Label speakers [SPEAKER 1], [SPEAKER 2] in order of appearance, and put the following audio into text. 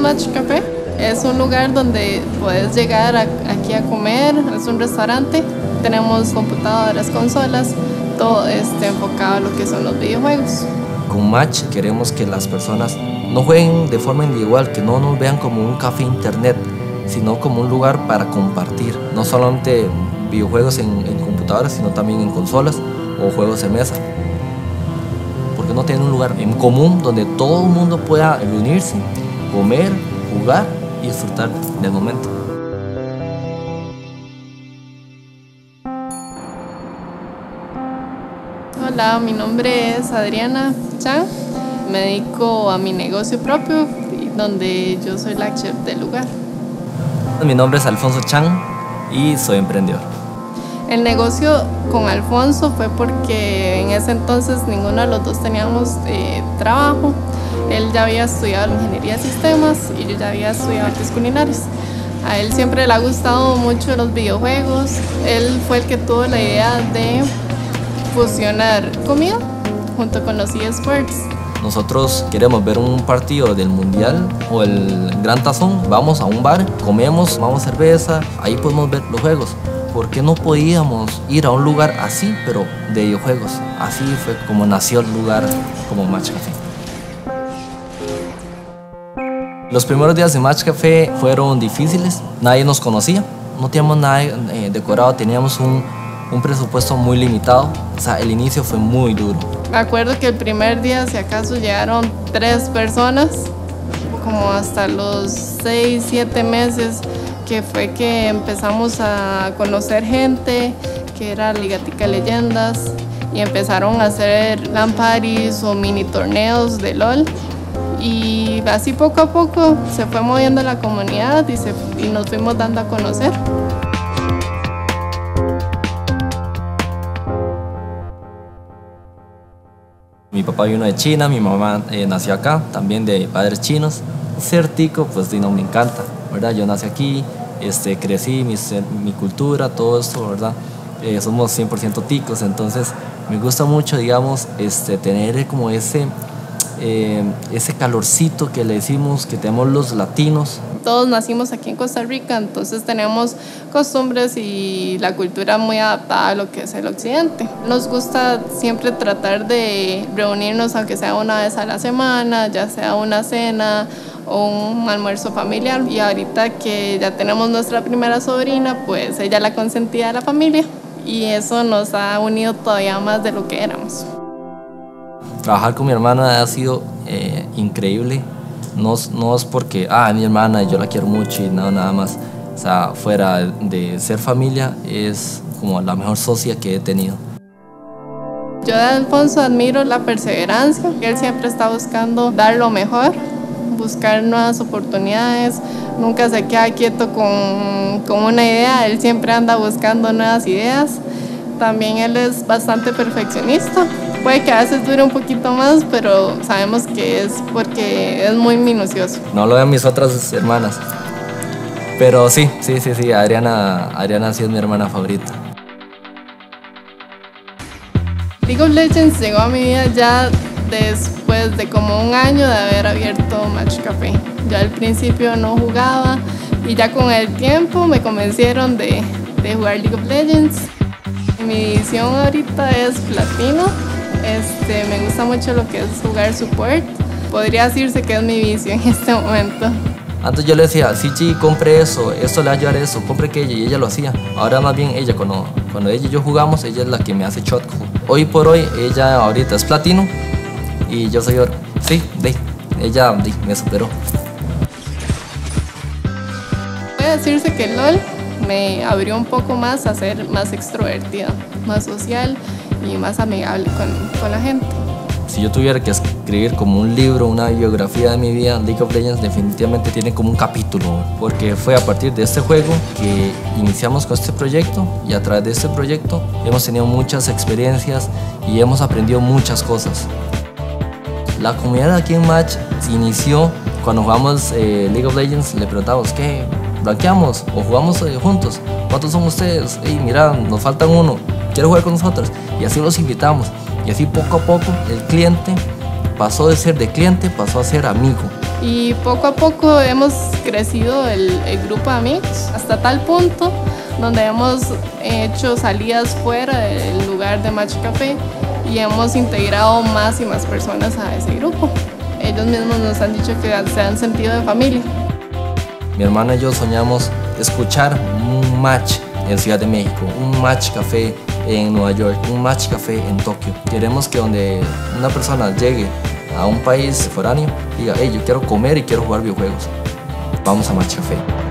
[SPEAKER 1] Match Café. Es un lugar donde puedes llegar aquí a comer, es un restaurante, tenemos computadoras, consolas, todo este, enfocado a lo que son los videojuegos.
[SPEAKER 2] Con Match queremos que las personas no jueguen de forma individual, que no nos vean como un café internet, sino como un lugar para compartir, no solamente videojuegos en, en computadoras, sino también en consolas o juegos de mesa. No tienen un lugar en común donde todo el mundo pueda reunirse, comer, jugar y disfrutar del momento.
[SPEAKER 1] Hola, mi nombre es Adriana Chan. Me dedico a mi negocio propio, donde yo soy la chef del lugar.
[SPEAKER 2] Mi nombre es Alfonso Chan y soy emprendedor.
[SPEAKER 1] El negocio con Alfonso fue porque en ese entonces ninguno de los dos teníamos eh, trabajo. Él ya había estudiado ingeniería de sistemas y yo ya había estudiado artes culinarias. A él siempre le ha gustado mucho los videojuegos. Él fue el que tuvo la idea de fusionar comida junto con los eSports.
[SPEAKER 2] Nosotros queremos ver un partido del Mundial o el Gran Tazón, vamos a un bar, comemos, tomamos cerveza, ahí podemos ver los juegos. ¿Por qué no podíamos ir a un lugar así, pero de videojuegos? Así fue como nació el lugar como Match Café. Los primeros días de Match Café fueron difíciles, nadie nos conocía, no teníamos nada eh, decorado, teníamos un, un presupuesto muy limitado, o sea, el inicio fue muy duro.
[SPEAKER 1] Me acuerdo que el primer día, si acaso, llegaron tres personas, como hasta los seis, siete meses, que fue que empezamos a conocer gente, que era Ligatica Leyendas, y empezaron a hacer LAN o mini torneos de LOL. Y así poco a poco se fue moviendo la comunidad y, se, y nos fuimos dando a conocer.
[SPEAKER 2] Mi papá vino de China, mi mamá eh, nació acá, también de padres chinos. Ser tico, pues no me encanta, ¿verdad? Yo nací aquí, este, crecí, mi, mi cultura, todo esto, ¿verdad? Eh, somos 100% ticos, entonces me gusta mucho, digamos, este, tener como ese, eh, ese calorcito que le decimos que tenemos los latinos.
[SPEAKER 1] Todos nacimos aquí en Costa Rica, entonces tenemos costumbres y la cultura muy adaptada a lo que es el occidente. Nos gusta siempre tratar de reunirnos, aunque sea una vez a la semana, ya sea una cena o un almuerzo familiar. Y ahorita que ya tenemos nuestra primera sobrina, pues ella la consentida de la familia y eso nos ha unido todavía más de lo que éramos.
[SPEAKER 2] Trabajar con mi hermana ha sido eh, increíble. No, no, es porque, ah, mi hermana, yo la quiero mucho y nada, nada más. O sea, fuera de ser familia, es como la mejor socia que he tenido.
[SPEAKER 1] Yo de Alfonso admiro la perseverancia. Él siempre está buscando dar lo mejor, buscar nuevas oportunidades. Nunca se queda quieto con, con una idea. Él siempre anda buscando nuevas ideas. También él es bastante perfeccionista. Puede que a veces dure un poquito más, pero sabemos que es porque es muy minucioso.
[SPEAKER 2] No lo ven mis otras hermanas. Pero sí, sí, sí, sí, Adriana, Adriana sí es mi hermana favorita.
[SPEAKER 1] League of Legends llegó a mi vida ya después de como un año de haber abierto Match Café. Yo al principio no jugaba y ya con el tiempo me convencieron de, de jugar League of Legends. Mi visión ahorita es platino. Este, me gusta mucho lo que es jugar support. Podría decirse que es mi vicio en este momento.
[SPEAKER 2] Antes yo le decía, sí, sí, compre eso, esto le va a eso, compre aquello, y ella lo hacía. Ahora más bien ella, cuando, cuando ella y yo jugamos, ella es la que me hace shot. Hoy por hoy, ella ahorita es platino y yo soy oro. Sí, de, ella de, me superó.
[SPEAKER 1] Puede decirse que LOL me abrió un poco más a ser más extrovertida, más social y más amigable con, con la gente.
[SPEAKER 2] Si yo tuviera que escribir como un libro, una biografía de mi vida, League of Legends definitivamente tiene como un capítulo, porque fue a partir de este juego que iniciamos con este proyecto y a través de este proyecto hemos tenido muchas experiencias y hemos aprendido muchas cosas. La comunidad aquí en Match inició cuando jugamos eh, League of Legends, le preguntamos, ¿qué? ¿Blanqueamos o jugamos eh, juntos? ¿Cuántos son ustedes? Hey, mira, nos faltan uno, quiero jugar con nosotros. Y así los invitamos. Y así poco a poco el cliente pasó de ser de cliente, pasó a ser amigo.
[SPEAKER 1] Y poco a poco hemos crecido el, el grupo de amigos hasta tal punto donde hemos hecho salidas fuera del lugar de Match Café y hemos integrado más y más personas a ese grupo. Ellos mismos nos han dicho que se han sentido de familia.
[SPEAKER 2] Mi hermana y yo soñamos escuchar un match en Ciudad de México, un match café en Nueva York, un match café en Tokio. Queremos que donde una persona llegue a un país foráneo diga, hey, yo quiero comer y quiero jugar videojuegos. Vamos a match café.